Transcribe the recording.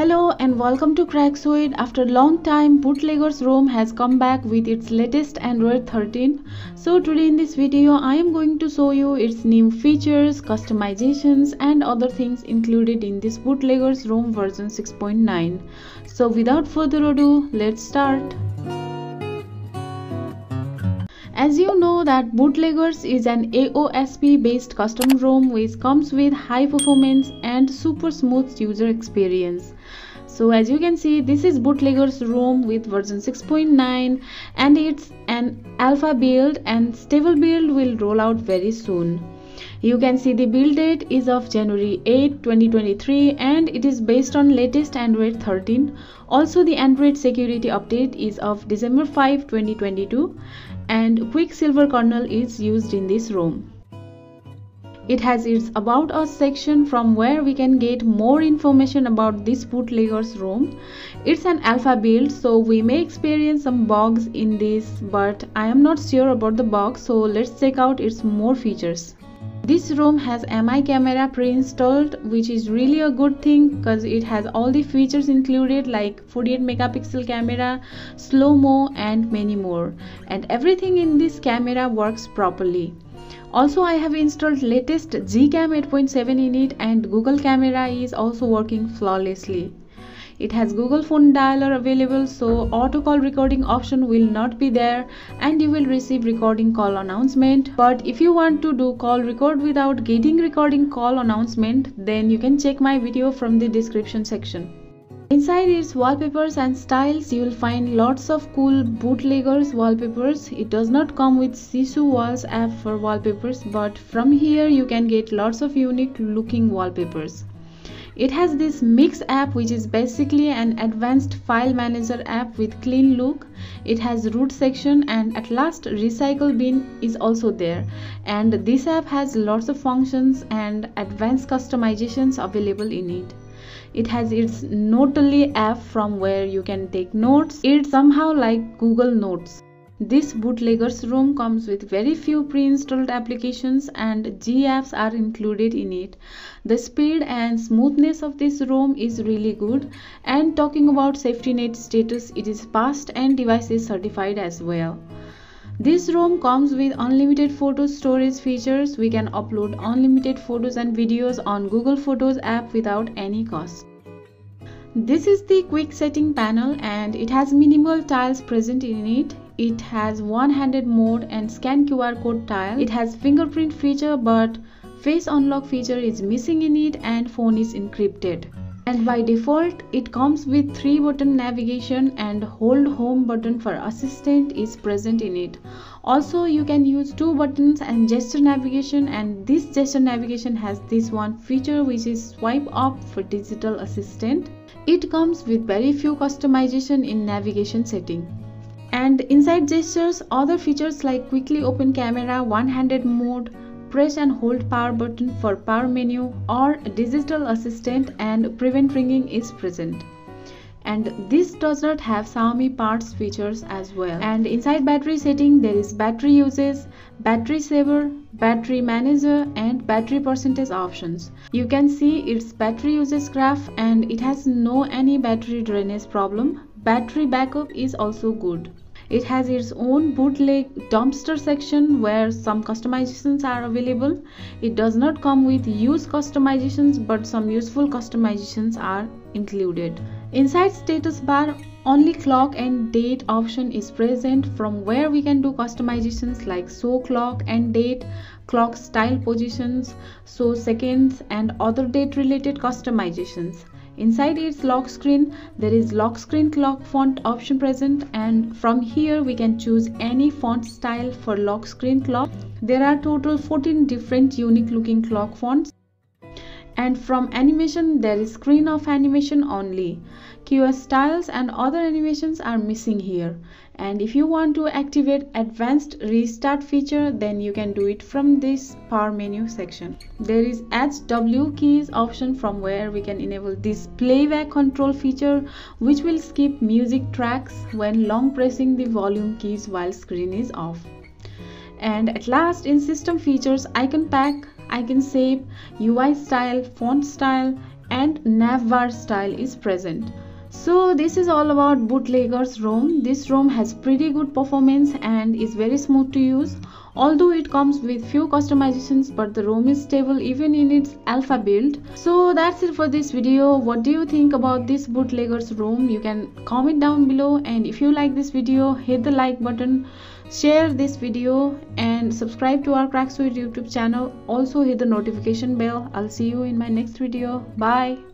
Hello and welcome to Craxoid. After a long time, Bootleggers ROM has come back with its latest Android 13. So today in this video, I am going to show you its new features, customizations and other things included in this Bootleggers ROM version 6.9. So without further ado, let's start. As you know that Bootleggers is an AOSP based custom ROM which comes with high performance and super smooth user experience. So as you can see this is Bootleggers ROM with version 6.9 and it's an alpha build and stable build will roll out very soon. You can see the build date is of January 8, 2023 and it is based on latest Android 13. Also the Android security update is of December 5, 2022 and Quicksilver kernel is used in this ROM. It has its About Us section from where we can get more information about this bootlegger's ROM. It's an alpha build so we may experience some bugs in this but I am not sure about the bugs so let's check out its more features. This ROM has Mi camera pre-installed which is really a good thing because it has all the features included like 48 megapixel camera, slow-mo and many more and everything in this camera works properly. Also I have installed latest Gcam 8.7 in it and Google camera is also working flawlessly. It has Google phone dialer available so auto call recording option will not be there and you will receive recording call announcement. But if you want to do call record without getting recording call announcement then you can check my video from the description section. Inside its wallpapers and styles, you will find lots of cool bootleggers wallpapers. It does not come with Shishu Walls app for wallpapers, but from here you can get lots of unique looking wallpapers. It has this Mix app which is basically an advanced file manager app with clean look. It has root section and at last recycle bin is also there. And this app has lots of functions and advanced customizations available in it. It has its Notely app from where you can take notes. It's somehow like Google Notes. This bootlegger's ROM comes with very few pre-installed applications and G apps are included in it. The speed and smoothness of this ROM is really good and talking about safety net status it is passed and device is certified as well. This ROM comes with unlimited photo storage features. We can upload unlimited photos and videos on Google Photos app without any cost. This is the quick setting panel and it has minimal tiles present in it. It has one-handed mode and scan QR code tile. It has fingerprint feature but face unlock feature is missing in it and phone is encrypted. And by default, it comes with 3 button navigation and hold home button for assistant is present in it. Also, you can use 2 buttons and gesture navigation and this gesture navigation has this one feature which is swipe up for digital assistant. It comes with very few customization in navigation setting. And inside gestures, other features like quickly open camera, one-handed mode, press and hold power button for power menu or digital assistant and prevent ringing is present. And this does not have Xiaomi parts features as well. And inside battery setting there is battery uses battery saver battery manager and battery percentage options. You can see its battery uses graph and it has no any battery drainage problem battery backup is also good it has its own bootleg dumpster section where some customizations are available. It does not come with use customizations but some useful customizations are included. Inside status bar, only clock and date option is present from where we can do customizations like show clock and date, clock style positions, show seconds and other date related customizations. Inside its lock screen, there is lock screen clock font option present and from here we can choose any font style for lock screen clock. There are total 14 different unique looking clock fonts and from animation there is screen of animation only. QoS styles and other animations are missing here. And if you want to activate advanced restart feature then you can do it from this power menu section. There is HW keys option from where we can enable this playback control feature which will skip music tracks when long pressing the volume keys while screen is off. And at last in system features icon pack icon save ui style font style and navbar style is present so this is all about bootleggers rom this rom has pretty good performance and is very smooth to use. Although it comes with few customizations but the rom is stable even in its alpha build. So that's it for this video. What do you think about this bootleggers rom you can comment down below. And if you like this video hit the like button share this video and subscribe to our Craxoid youtube channel. Also hit the notification bell. I'll see you in my next video. Bye